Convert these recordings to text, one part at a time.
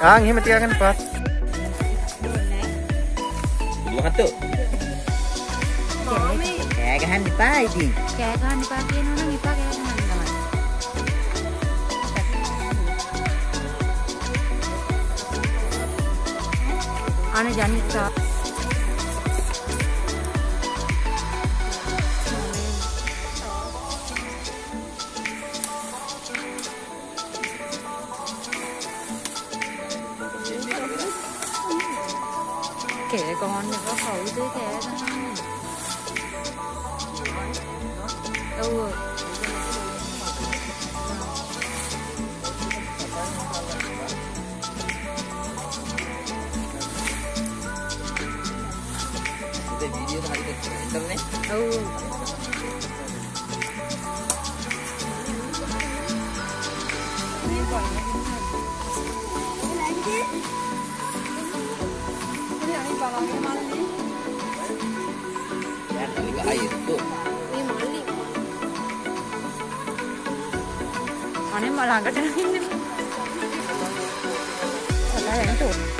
ආන් එහෙම තියාගන්න පාත්. මහත්තයෝ කෑ ගහන්න එපා ඉතින්. කෑ ගහන්න එපා කියනවා නම් එපා කෑ ගහන්න තමයි. අනේ Janitha trẻ con thì có khẩu thế thế thôi đâu rồi? Hãy subscribe Để không bỏ lỡ những video hấp dẫn Aneh malah nggak ada ini. Katanya itu.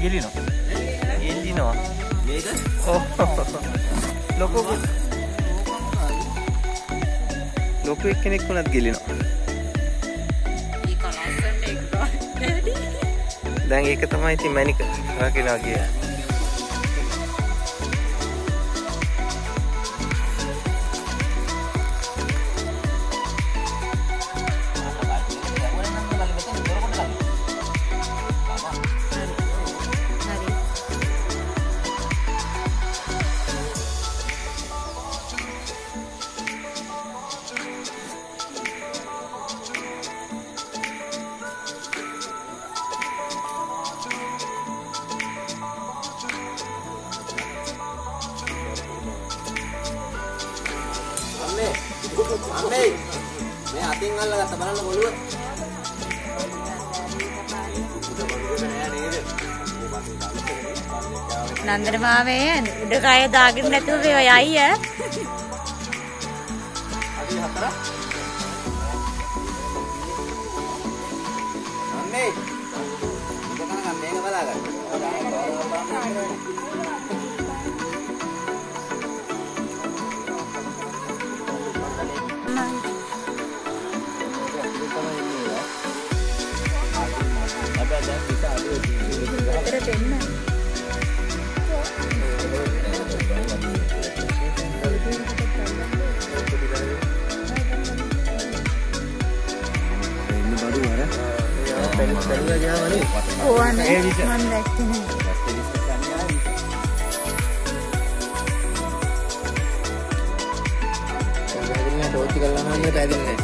ගිලිනවා. ගිලිනවා. මේක ඔව්. ලොකු ලොකු එක්කෙනෙක් වුණත් ගිලිනවා. දැන් ඒක තමයි ඉතින් මැනික රකිනවා කිය. අම්මේ මේ අතින් අල්ලගත්ත බලන්න බොළුව නන්දන මාමේ උඩ කය දාගෙන නැතුව මේ ඔය අයියා අද හතර අම්මේ ඉතකන මේක බලාගන්න අතර දෙන්න. ඉන්න බඩු අර පැනලා ගියාම නේ. ඕනේ මම දැක්කේ නෑ. පැහැදිලිනේ ටෝච් එක ළමයි මේ පැහැදිලි නැහැ.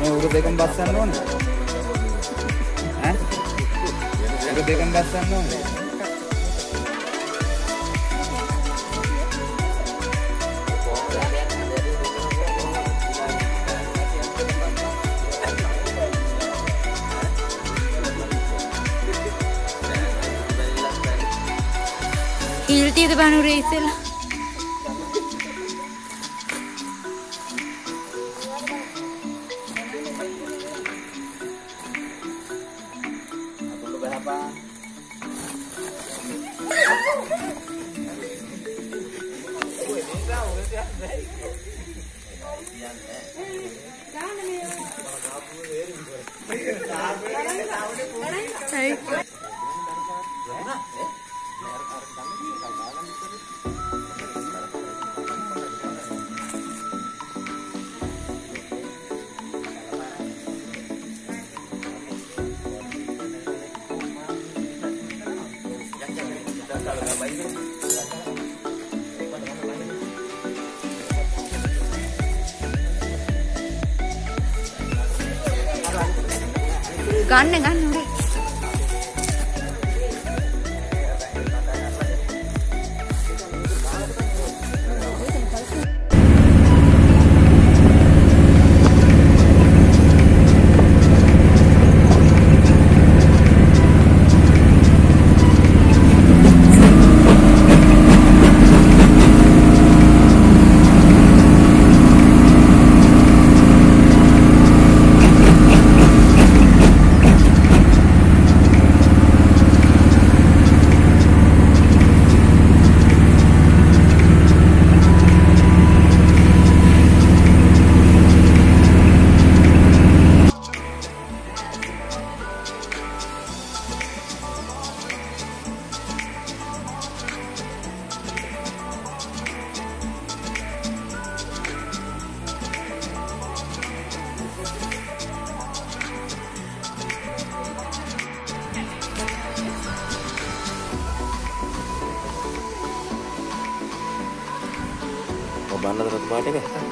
මේ උරු දෙකම බස්සන්න ඕනේ. discoteca en Barcelona. Hilti de Banu con này con này. බන්නද රතු පාට එක?